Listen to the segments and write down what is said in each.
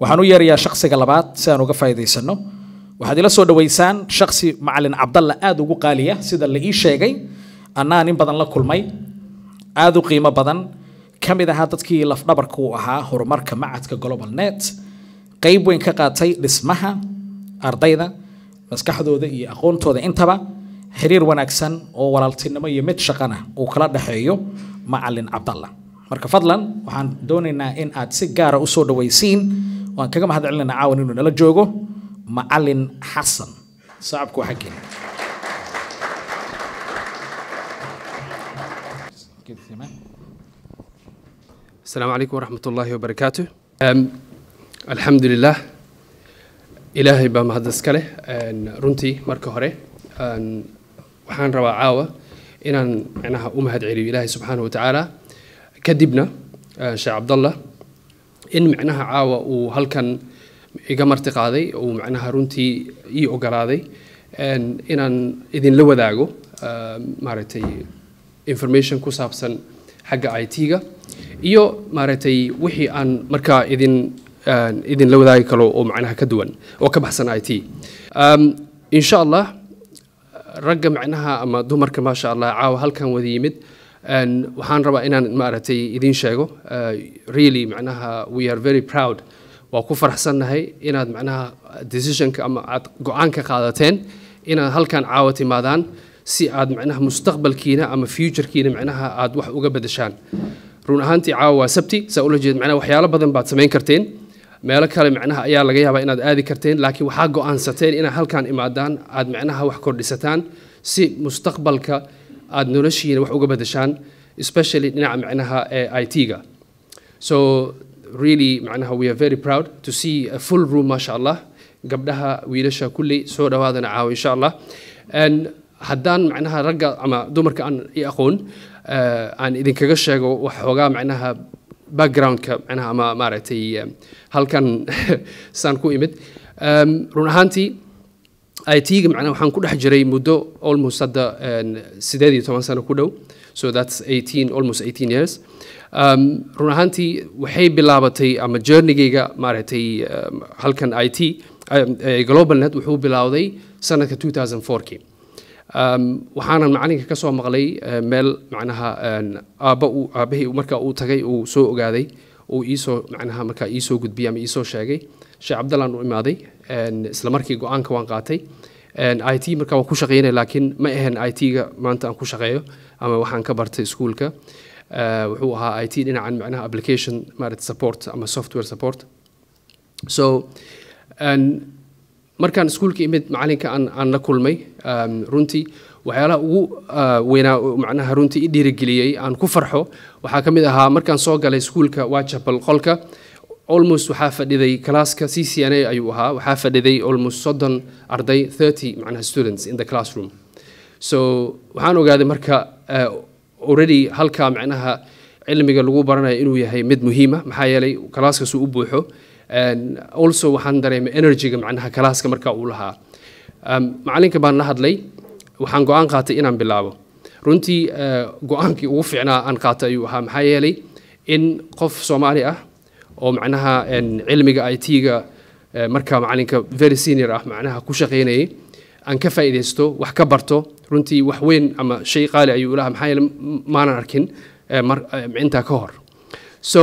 waxaan u yeerayaa shaksiga labaad si aan uga faa'iidaysano waxaad ila soo dhaweysaan shaksi macalin cabdalla aad ugu qaaliya sida la ii sheegay. Annaan in badan la kulmay aad u qiimo badan. Ka mid ahaa dadkii lafdhabarka u ahaa horumarka macadka global net. Qayb weyn ka qaatay dhismaha ardayda maskaxdooda iyo aqoontooda intaba. Xiriir wanaagsan oo walaaltinimo iyo mid shaqana uu kala dhexeeyo macalin cabdalla marka fadlan waxaan doonaynaa in aad si gaara u soo dhawaysiin waan kaga mahad celinaynaa caawan inuu nala joogo macalin xasan sacabku waa xaggeena السلام عليكم ورحمة الله وبركاته أم الحمد لله إلهي بaa mahad iska leh runtii marka hore waxaan rabaa caawa inaan micnaha u mahad celiyo ilaahay subxaanahu wa tacaala kadibna sheekh cabdallah in micnaha caawa uu halkan iga marti qaaday uu micnaha runtii ii ogolaaday inaan idinla wadaago maaragtay information ku saabsan xagga i t-ga iyo maaragtay wixii aan markaa idin idinla wadaagi karo oo macnaha ka duwan oo ka baxsan i t. Insha allah ragga macnaha ama dumarka maasha allah caawa halkan wada yimid waxaan rabaa inaan maaragtay idin sheego really macnaha we are very proud. Waa ku faraxsannahay inaad macnaha decisionka ama aad go'aanka qaadateen inaad halkan caawa timaadaan si aad macnaha mustaqbalkiina ama futurekiina macnaha aad wax uga bedeshaan. Run ahaantii caawa waa sabti saa ula jeed macnaha waxyaalo badan baad samayn karteen. Meelo kale macnaha ayaa laga yaabaa inaad aadi karteen laakiin waxaa go'aansateen inaad halkan imaadaan aad macnaha wax kordhisataan si mustaqbalka aad noloshiina wax uga bedeshaan especially dhinaca macnaha ee i t-ga. So really macnaha we are very proud to see a full room maasha allah gabdhaha wiilasha kulley soo dhawaadana caawa insha allah haddaan macnaha ragga ama dumarka aan i aqoon aan idinkaga sheego waxoogaa macnaha backgroundka macnaha ama maaragtay halkan saan ku imid. Run ahaantii i t-ga macnaha waxaan ku dhex jiray muddo almost hadda sideed iyo toban sano ku dhow so that's 18 almost 18 years. um, run ahaantii waxay bilaabatay ama journeygayga maaragtay halkan i t global net wuxuu bilowday sanadka 2004kii waxaanan macalinka ka soo maqlay meel macnaha aabba uu aabbahii marka uu tagay uu soo ogaaday uu iisoo macnaha markaa iisoo gudbiyay ama iisoo sheegay sheekh cabdallaan u imaaday isla markii go'aanka waan qaatay. I t markaa waan ku shaqeynay laakiin ma ahayn i t-ga maanta aan ku shaqeeyo ama waxaan ka bartay iskuulka. Wuxuu ahaa i t dhinacan macnaha application maarata support ama software support. So markaan iskuulka imid macalinka aan la kulmay runtii waxyaalaha ugu weynaa macnaha runtii i dhiirigeliyey aan ku farxo waxaa ka mid ahaa markaan soo galay iskuulka whitechapel qolka almost waxaa fadhiday calaaska c c n a ayuu ahaa. Waxaa fadhiday almost soddon arday thirty macnaha students in the classroom. So waxaan ogaaday marka already halkaa macnaha cilmiga lagu baranayo inuu yahay mid muhiima maxaa yeelay calaaskasuu u buuxo also waxaan dareemay energyga macnaha kalaaska marka uu lahaa. Macalinka baan la hadlay waxaan go'aan qaatay inaan bilaabo. Runtii go'aankii ugu fiicnaa aan qaatay ayuu ahaa. Maxaa yeelay in qof soomaali ah oo macnaha cilmiga i t-ga marka macalinka very senior ah macnaha ku shaqaynayay aan ka faa'iidaysto wax ka barto runtii wax weyn ama shay qaali ayuu ilaha maxaa yeelay maanan arkin intaa ka hor so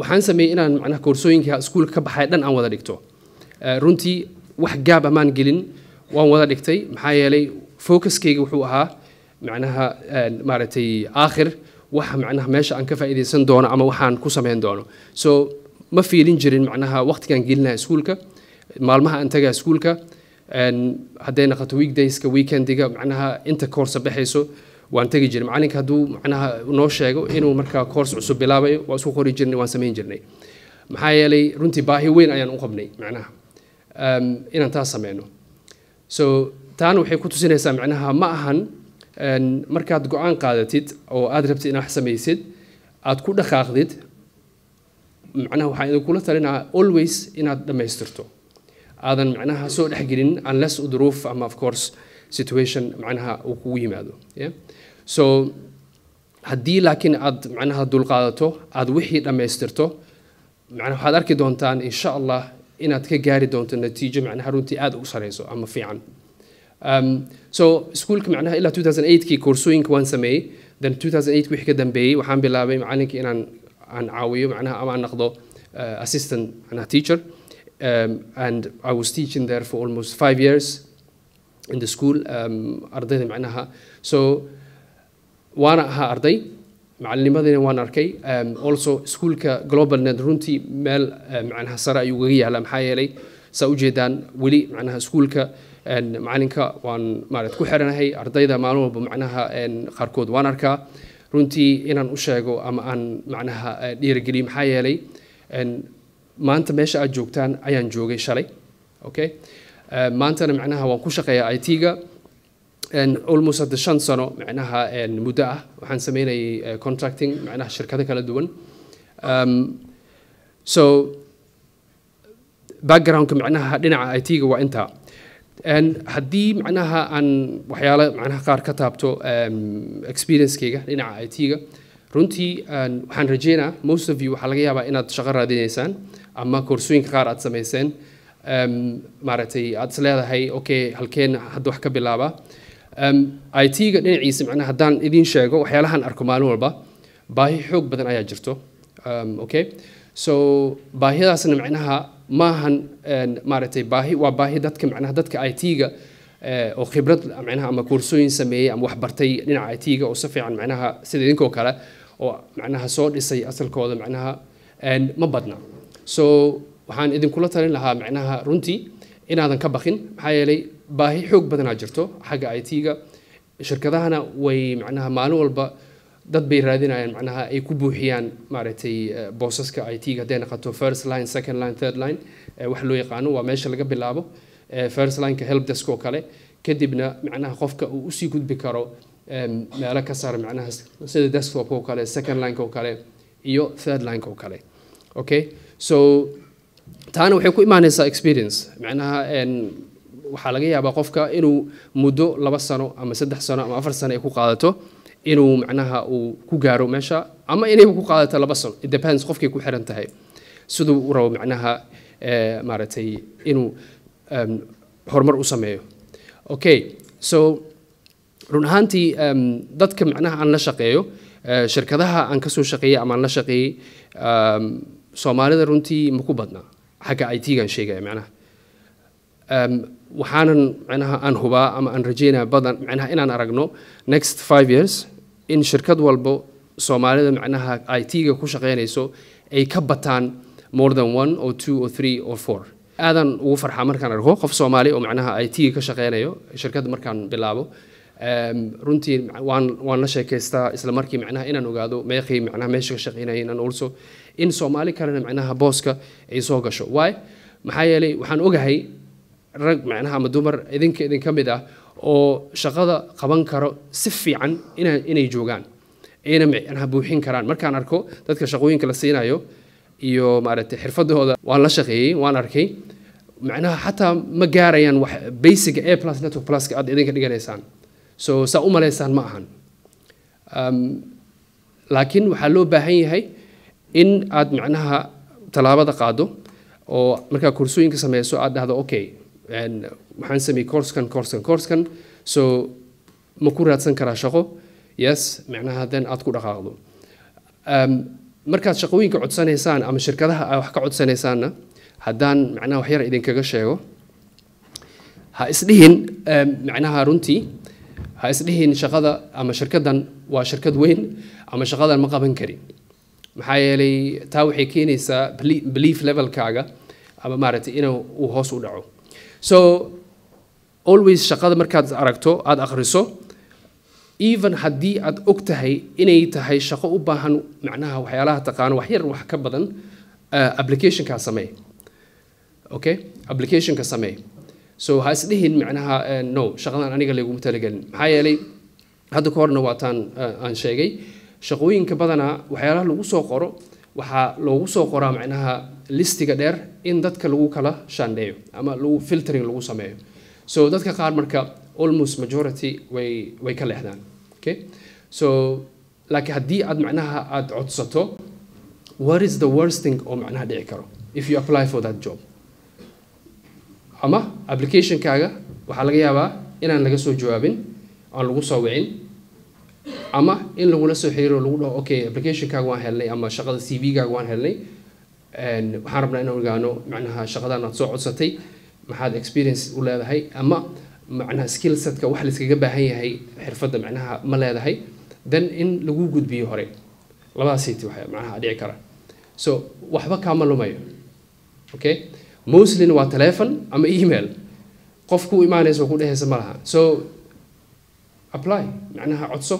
waxaan sameeyey inaan macnaha koorsooyinka iskuulka ka baxay dhan aan wada dhigto runtii wax gaab amaan gelin waan wada dhigtay maxaa yeelay focuskayga wuxuu ahaa macnaha maaragtay aakhir waxa macnaha meesha aan ka faa'iidaysan doono ama waxaan ku samayn doono. So ma fiilin jirin macnaha waqtigaan gelinaya iskuulka maalmaha aan tagaa iskuulka hadday naqato weekdayska weekendiga macnaha inta koorsa baxayso waan tegi jiray macalinka hadduu macnaha noo sheego inuu markaa koors cusub bilaabayo waa isku qori jirnay waan samayn jirnay. Maxaa yeelay runtii baahi weyn ayaan u qabnay macnaha inaan taas sameyno so taana waxay ku tusinaysaa macnaha ma ahan markaad go'aan qaadatid oo aad rabtid inaad wax samaysid aad ku dhaqaaqdid macnaha waxaan idinkula talinaa always inaad dhammaystirto. Aadan macnaha soo dhexgelin unless duruuf ama of course situation macnaha uu kugu yimaado so haddii laakiin aad macnaha dulqaadato aad wixii dhammaystirto macnaha waxaad arki doontaan insha allah inaad ka gaari doonto natiijo macnaha runtii aad u sareyso ama fiican so iskuulka macnaha ilaa 2008kii koorsooyinka waan sameeyey then 2008 wixii ka dambeeyey waxaan bilaabay macalinkii inaan aan caawiyo macnaha ama aan noqdo assistant macnaha teacher. Um, and I was teaching there for almost five years in the school. Um, ardayda macnaha so waana ahaa arday macalinimadina waan arkay um, also iskuulka global net runtii meel macnaha sare ayuu ugaga yaala maxaa saa ujeedaan weli macnaha iskuulka macalinka waan maarat ku xiranahay ardayda maalin walba macnaha qaarkood waan arkaa. Runtii inaan u sheego ama aan macnaha dhiirigeliyo maxaa yeelay maanta meesha aad joogtaan ayaan joogay shalay okay maantana macnaha waan ku shaqeeyaa i t-ga. Almost hadda shan sano macnaha muddo ah waxaan sameynayay contracting macnaha shirkado kala duwan. So backgroundka macnaha dhinaca i t-ga waa intaa. Haddii macnaha aan waxyaalo macnaha qaar ka taabto experiencekeyga dhinaca i t-ga runtii waxaan rajeynaa most of you waxaa laga yaabaa inaad shaqo raadinaysaan ama koorsooyinka qaar aad samayseen. Maaragtay aad is okay halkeen hadda wax ka bilaaba. I t-ga dhinaciisa macnaha haddaan idiin sheego waxyaalahan arko maalin walba baahi xoog badan ayaa jirto. Okay? So baahiyadaasna macnaha maahan maaragtay baahi waa baahi dadka macnaha dadka i t-ga oo khibrad macnaha ama koorsooyin sameeyey ama wax bartay dhinaca i t-ga oo si fiican macnaha sida idinkoo kale oo macnaha soo dhisay asalkooda macnaha ma badna. So waxaan idinkula talin lahaa macnaha runtii inaadan ka baqin maxaa yeelay baahi xoog badanaa jirto xagga i t-ga. Shirkadahana way macnaha maalin walba dad bay raadinayaan macnaha ay ku buuxiyaan maaragtay boosaska i t-ga. Hadday noqoto first line second line third line wax loo yaqaano waa meesha laga bilaabo first lineka help desk oo kale. Kadibna macnaha qofka uu u sii gudbi karo meelo ka saar macnaha sida desktop oo kale second lineka oo kale iyo third lineka oo kale. Okay so taana waxay ku imaanaysaa experience. Macnaha waxaa laga yaabaa qofka inuu muddo laba sano ama saddex sano ama afar sano ay ku qaadato inuu macnaha uu ku gaaro meesha ama inayba ku qaadato laba sano it depends qofkay ku xiran tahay siduu u rabo macnaha maaragtay inuu horumar u sameeyo okay so run ahaantii dadka macnaha aan la shaqeeyo shirkadaha aan kasoo shaqeeyey ama aan la shaqeeyey soomaalida runtii ma ku badna xagga i t-gaan sheegaya macnaha waxaanan macnaha aan hubaa ama aan rajeynaya badan macnaha inaan aragno next five years in shirkad walbo soomaalida macnaha i t-ga ku shaqeynayso ay ka bataan more than one or two or three or four. Aadan ugu farxaa markaan arko qof soomaali oo macnaha i t-ga ka shaqeynayo shirkadda markaan bilaabo runtii waan la sheekaystaa isla markii macnaha inaan ogaado meeqii macnaha meesha ka shaqeynayeen and also in soomaali kalena macnaha booska ay soo gasho. Why? Maxaa yeelay waxaan ogahay rag macnaha ama dumar idinka idinka mid ah oo shaqada qaban karo si fiican ina inay joogaan ayna macnaha buuxin karaan. Markaan arko dadka shaqooyinka la siinayo iyo maaragtay xirfadooda waan la shaqeeyey waan arkay. Macnaha xataa ma gaarayaan wax basic a plus network pluska aad idinka dhiganaysaan. So saa u malaysaan ma ahan. Laakiin waxaa loo baahan yahay in aad macnaha tallaabada qaado oo markaa koorsooyinka sameyso aad dhahdo okay waxaan sameeyey koorskan koorskan koorskan. So ma ku raadsan karaa shaqo? Yes macnaha then aad ku dhaqaaqdo. Markaad shaqooyinka codsanaysaan ama shirkadaha aa wax ka codsanaysaanna haddaan macnaha waxyar idinkaga sheego ha isdhihin macnaha runtii ha isdhihin shaqada ama shirkadan waa shirkad weyn ama shaqadan ma qaban karin maxaa yeelay taa waxay keenaysaa belief levelkaaga ama maaragtay inuu uu hoos u dhaco so always shaqada markaad aragto aada akhriso even haddii aad og tahay inay tahay shaqo u baahan macnaha waxyaalaha taqaano wax yar wax ka badan applicationkaa samee. Okay? Applicationka samee. So ha isdhihin macnaha no shaqadan aniga laguma talagelin maxaa yeelay hadda ka horna waataan aan sheegay shaqooyinka badanaa waxyaalaha lagu soo qoro waxaa loogu soo qoraa macnaha listiga dheer in dadka lagu kala shaandheeyo ama lagu filtering lagu sameeyo. So dadka qaar marka almost majority way way ka leexdaan okay? So laakiin haddii aad macnaha aad codsato what is the worst thing oo macnaha dhici karo if you apply for that job? Ama applicationkaaga waxaa laga yaabaa inaan laga soo jawaabin aan lagu soo wicin ama in lagula soo xiriiro lagu dhaho okay applicationkaaga waan helnay ama shaqada c v-gaaga waan helnay waxaan rabnaa inaan ogaano macnaha shaqadan aad soo codsatay maxaad experience u leedahay ama macnaha skill setka wax layskaga baahan yahay xirfadda macnaha ma leedahay then in lagu gudbiyo hore labadaasiti waxa macnaha dhici kara so waxba kaama lumayo okay? Mostlyna waa telephone ama email. Qof ku imaanaysa ku dhehaysa ma so apply macnaha codso.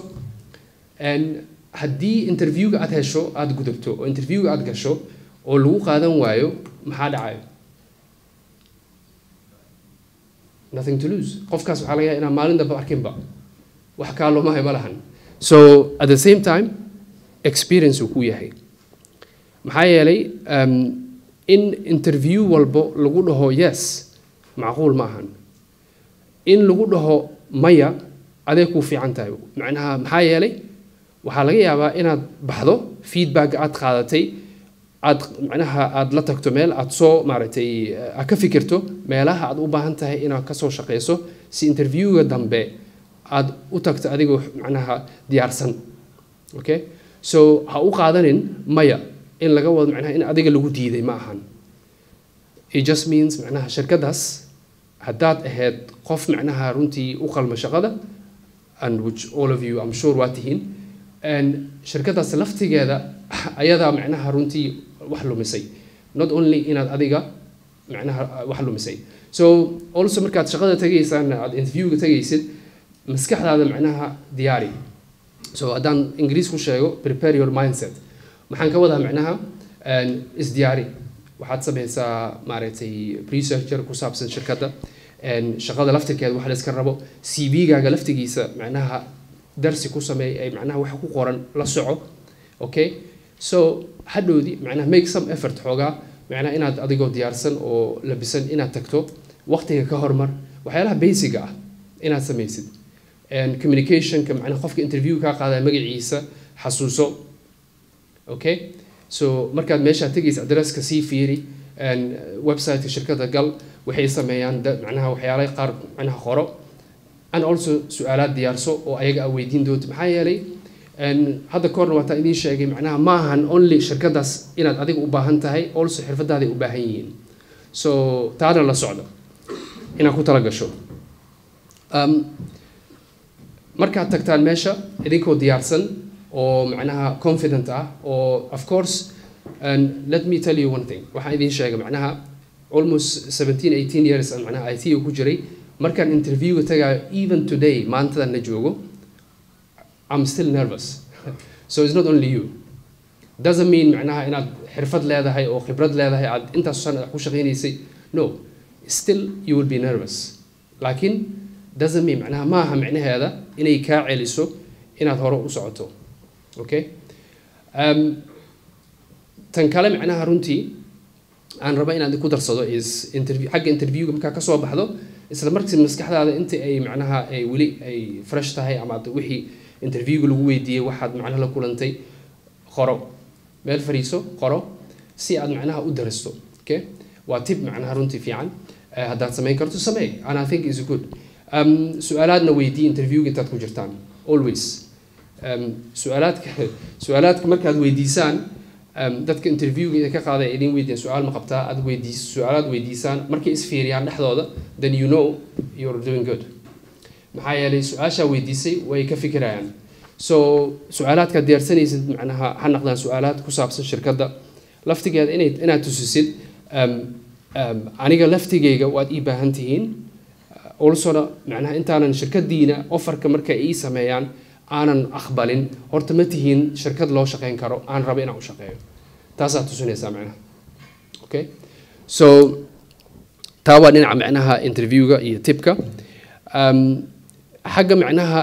Haddii interviewga aad hesho aada gudubto oo interviewga aada gasho oo lagu qaadan waayo maxaa dhacayo nothing to lose. Qofkaas waxaa laga inaan maalin damba arkinba. Wax kaa lumahay ma lahan. So at the same time experience uu ku yahay. Maxaa yeelay in interview walbo lagu dhaho yes macquul ma ahan. In lagu dhaho maya adee kuu fiican tahay? Macnaha maxaa yeelay waxaa laga yaabaa inaad baxdo feedback aad qaadatay aad macnaha aad la tagto meel aad soo maaragtay aad ka fikirto meelaha aad u baahan tahay inaad ka soo shaqeyso si interviewga dambe aad u tagto adigoo macnaha diyaarsan. Okay so ha u qaadanin maya in laga wado macnaha in adiga lagu diiday ma ahan. It just means macnaha shirkadaas haddaad ahayd qof macnaha runtii u qalma shaqada and which all of you I'm sure waa tihiin. Shirkadaas laftigeeda ayadaa macnaha runtii wax lumisay. Not only inaad adiga macnaha wax lumisay. So also markaad shaqada tagaysaan aad interviewga tagaysid maskaxdaada macnaha diyaari. So haddaan ingiriis ku sheego prepare your mindset. Maxaan ka wadaa macnaha isdiyaari waxaad samaysaa maaragtay researcher ku saabsan shirkadda. Shaqada laftirkeeda wax la rabo. C v-gaaga laftigiisa macnaha darsi ku sameey ay macnaha wax ku qoran la soco. Okay so hadhowdi macnaha make some effort xoogaa macnaha inaad adigoo diyaarsan oo labisan inaad tagto waqtiga ka hormar waxyaalaha basiga ah inaad samaysid. Communicationka macnaha qofka interview kaa qaadaya magaciisa xasuuso. Okay? So markaad meeshaa tegaysa adresska sii fiiri websiteka shirkadda gal waxay sameeyaan macnaha waxyaala qaar macnaha qoro. And also su'aalaad diyaarso oo ayaga aa weydiin doonto. Maxaa yeelay hadda kahorna waataa idiin sheegay macnaha ma ahan only shirkadaas inaad adiga u baahan tahay also xirfadaaday u baahan yihiin. So taana la socdo inaad ku tala gasho. Markaad tagtaan meesha idinkoo diyaarsan oo macnaha confident ah oo of course let me tell you one thing. Waxaan idiin sheegay macnaha almost 17 18 years aan macnaha IT ku jiray. Markaan interviewga tagaayo even today maantadan la joogo I'm still nervous. So it's not only you. Doesn't mean macnaha inaad xirfad leedahay oo khibrad leedahay aad intaas sana ku shaqaynaysay no still you will be nervous. Laakiin doesn't mean macnaha maaha micnaheeda inay kaa celiso inaad hore u socoto. Okay um, tan kale macnaha runtii aan raba inaan ku darsado is interview xagga interviewga markaa ka soo baxdo isla markii maskaxdaada inta ay macnaha ay weli ay fresh tahay ama wixii interviewga lagu weydiiyey waxaad macnaha la kulantay qoro. Meel fariiso qoro si aad macnaha u daristo okay? Waa tip macnaha runtii fiican haddaad samayn karto samee and i think is good. Um, su'aalaadna weydii interviewga intaad ku jirtaan always. Um, su'aalaadka su'aalaadka markaad weydiisaan um, dadka interviewga ka qaaday idin weydiin su'aal ma qabtaa aad weydiis su'aalaad weydiisaan markay isfiiriyaan dhexdooda then you know you're doing good maxaa yeelay su'aashaa weydiisay way ka fikirayaan. So su'aalaadkaad diyaarsanaysid macnaha ha naqdaan su'aalaad ku saabsan shirkadda. Laftigeeda inay inaad tusisid aniga laftigeyga waad ii baahan tihiin. Olsona macnaha intaanan shirkadiina offerka marka ii sameeyaan aanan aqbalin. Horta ma tihiin shirkad loo shaqeyn karo aan rabo inaan u shaqeeyo. Taasaad tusinaysaa macnaha. Okay so taa waa dhinaca macnaha interviewga iyo tipka. Um, xagga macnaha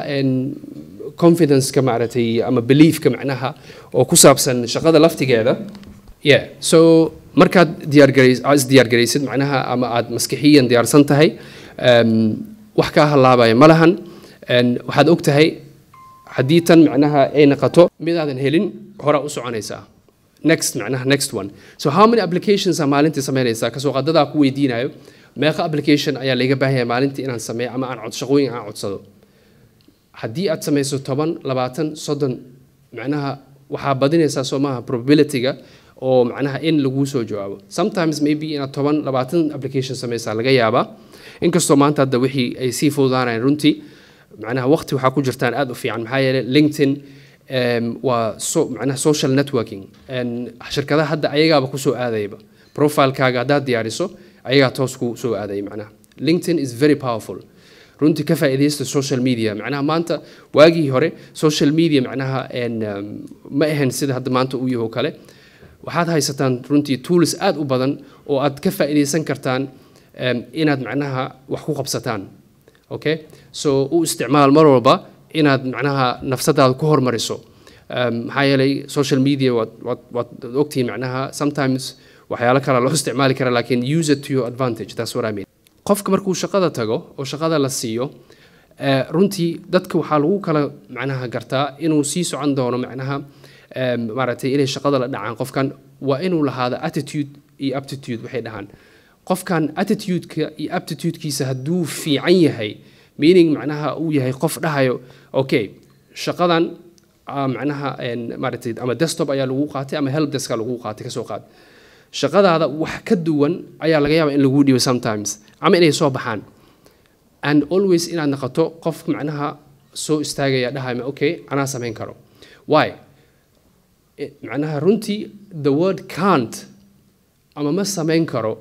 confidence-ka maaragtay ama beliefka macnaha oo ku saabsan shaqada laftigeeda. Yeah so markaad diyaargarays aad isdiyaargaraysid macnaha ama aad maskixiyan diyaarsan tahay wax kaa halaabaya ma lahan waxaad og tahay haddii tan macnaha ay naqato midaadan helin horaa u soconaysaa next macnaha next one. So how many applications aa maalintii samaynaysaa ka soo qadadaa ku weydiinayo meeqa application ayaa layga baahan maalintii inaan sameeyo ama aan cod shaqooyin aan codsado. Haddii aad samayso toban labaatan soddon macnaha waxaa badinaysaa soo maaha oo macnaha in laguu soo jawaabo. Sometimes maybe inaad toban labaatan application samaysaa laga yaabaa. Inkastoo maanta hadda wixii ay sii fududaanayaan runtii macnaha waqti waxaa ku jirtaan aad u fiican. Maxaa yeelay linkedin waa so, macnaha social networking. Shirkadaha hadda ayagaaba ku soo aadayba. Profilekaaga haddaad diyaariso ayagaa toos ku soo aadaya macnaha linkedin is very powerful. Runtii ka faa'iidaysta social media macnaha maanta waagii hore social media macnaha ma ahan sida hadda maanta uu yaho kale. Waxaad haysataan runtii tools aad u badan oo aad ka faa'iidaysan kartaan inaad macnaha wax ku qabsataan. Okay? So u isticmaal mar walba inaad macnaha nafsadaada ku hormariso. Maxaa yeelay social media waad waad waad ogtihiin macnaha sometimes waxyaalo kale loo isticmaali kara laakiin use it to your advantage that's what I mean. Qofka markuu shaqada tago oo shaqada la siiyo eh, runtii dadka waxaa lagu kala macnaha gartaa inuu sii socon doono macnaha em, maaragtay inay shaqada la dhacaan. Qofkan waa inuu lahaada attitude iyo aptitude waxay dhahaan. Qofkan attitudeka iyo aptitudekiisa hadduu fiican yahay meaning macnaha uu yahay qof dhahayo okay shaqadan ah, macnaha maaragtay ama desktop ayaa lagu qaatay ama help deska lagu qaatay ka soo qaad shaqadaada wax ka duwan ayaa laga yaabaa in lagu dhibo sometimes ama inay soo baxaan. And always inaad noqoto qof macnaha soo istaagaya dhahaya okay anaa samayn karo. Why? Macnaha runtii the word can't ama ma samayn karo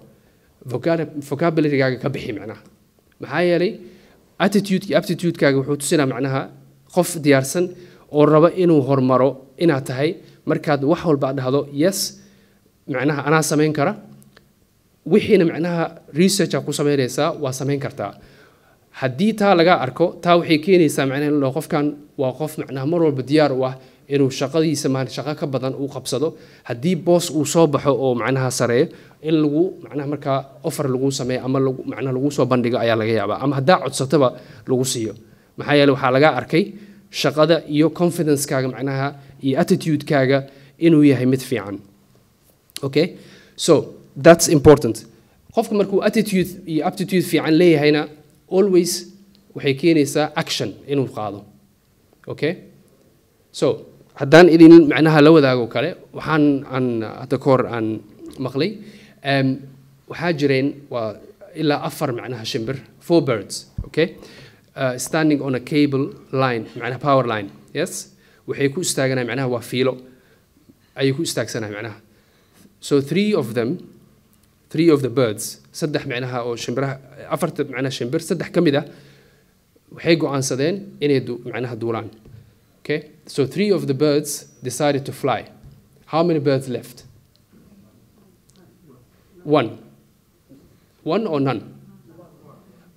vocab- vocabulary-gaaga ka bixi macnaha. Maxaa yeelay attitude aptitude-kaaga wuxuu tusinaa macnaha qof diyaarsan oo raba inuu hormaro inaad tahay. Markaad wax walba dhahdo yes macnaha anaa samayn kara wixiina macnaha researcha ku samaynaysaa waa samayn kartaa haddii taa laga arko taa waxay keenaysaa macnaha in qofkan waa qof macnaha mar walba diyaar u ah inuu shaqadiisa maan shaqo ka badan uu qabsado. Haddii boos uu soo baxo oo macnaha sareeyo in lagu macnaha markaa offer lagu sameeyo ama lagu macnaha lagu soo bandhigo ayaa laga yaabaa. Ama haddaa codsatoba lagu siiyo. Maxaa yeele waxaa laga arkay shaqada iyo confidence-kaaga macnaha iyo attitude-kaaga inuu yahay mid fiican okay so that's important qofka markuu attitude iyo aptitude fiican leeyahayna always waxay keenaysaa action inuu qaado okay so haddaan idin macnaha la wadaago kale waxaan aan hadda ka hor aan maqlay em, waxaa jireen waa ilaa afar macnaha shimbir four birds okay uh, standing on a cable line macnaha power line yes waxay ku istaaganahay macnaha waa fiilo ayay ku istaagsanahay macnaha so three of them three of the birds saddex macnaha oo shimbiraha afarta macnaha shimbir saddex ka mid ah waxay go'aansadeen inay du, macnaha duulaan okay? So three of the birds decided to fly. How many birds left? One. One or none?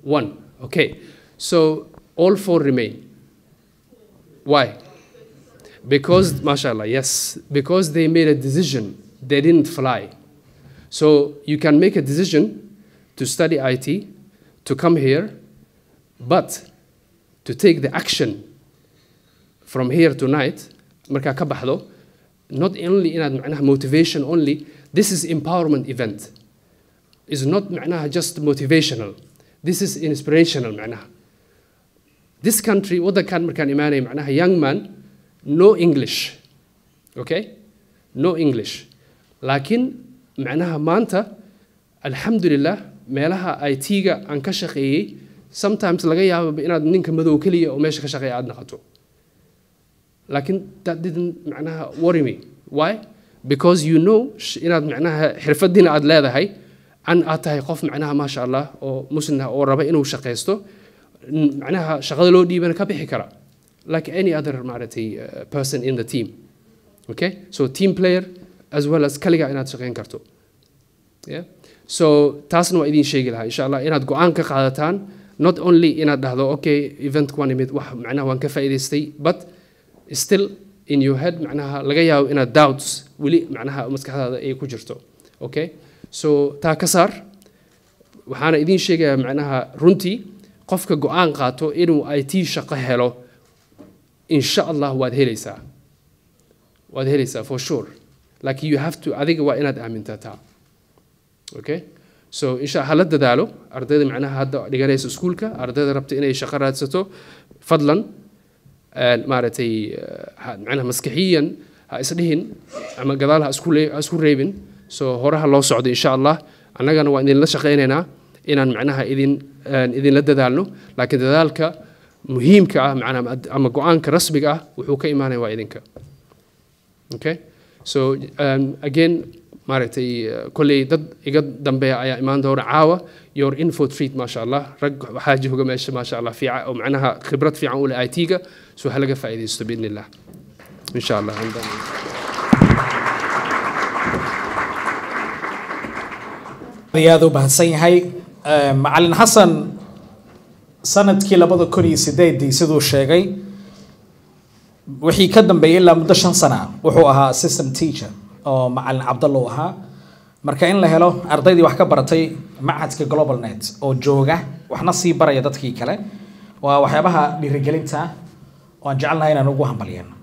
One. Okay. So all four remain. Why? Because mashallah yes. Because they made a decision they didn't fly so you can make a decision to study IT, to come here, but to take the action from here tonight, not only macnaha motivation only, this is empowerment event. Is not just motivational. This is inspirational macnaha. This country, waddankan markaan imaanay macnaha young man, no English. Okay? No English. Laakiin macnaha maanta alxamdulilah meelaha it-ga aan ka shaqeeyey sometimes laga yaababa inaad ninka madow keliya oo meesha ka shaqeeya aad naqato. Laakiin that didn't macnaha worry me. Why? Because you know inaad macnaha xirfadiina aad leedahay an aad tahay qof macnaha maasha allah oo muslim ah oo raba inuu shaqaysto macnaha shaqada loo dhiibana ka bixi kara. Like any other maaragtay uh, person in the team. Okay? So team player as well as kaliga inaad shaqayn karto. So taasna waa idin sheegi lahaa. Insha allah inaad go'aan ka qaadataan not only inaad dhahdo okay event waan imid wax macnaha waan ka faa'iidaystay but still in your head macnaha laga yaabo inaad doubts weli macnaha maskaxdaada ay ku jirto. Okay? So taa ka saar waxaana idiin sheegayaa macnaha runtii qofka go'aan qaato inuu it shaqo helo insha allah waad helaysaa. Waad helaysaa for sure laakiin you have to adiga waa inaad aamintaa taa okay so insha hala dadaalo ardayda macnaha hadda dhiganaysa iskuulka ardayda rabta inay shaqo raadsato fadlan maaragtay macnaha maskaxiyan ha isdhihin ama gadaal ha isku reebin so horaha loo socdo insha allah annagana waa idinla shaqaynaynaa inaan macnaha idin idinla dadaalno laakiin dadaalka muhiimka ah macnaha ama go-aanka rasmiga ah wuxuu ka imaanaya waa idinka okay so um, again maaragtay kolley dad iga dambeeya ayaa imaan doona caawa your info treat maasha allah rag waxaa jooga meesha maasha allah fiica oo macnaha khibrad fiican u leh it-ga so ha laga faa'iidaysto biidn illah insha allah aad u mahadsan yahay macalin xasan sannadkii labada kun iyo sideedii siduu sheegay wixii ka dambeeyay ilaa muddo shan sana wuxuu ahaa assistant teacher oo macalin cabdalla u ahaa. Marka in la helo ardaydii wax ka baratay machadka global net oo jooga waxna sii baraya dadkii kale. Waa waxyaabaha dhiirigelinta. Oo aan jecelnahay inaan ugu hambalyeeno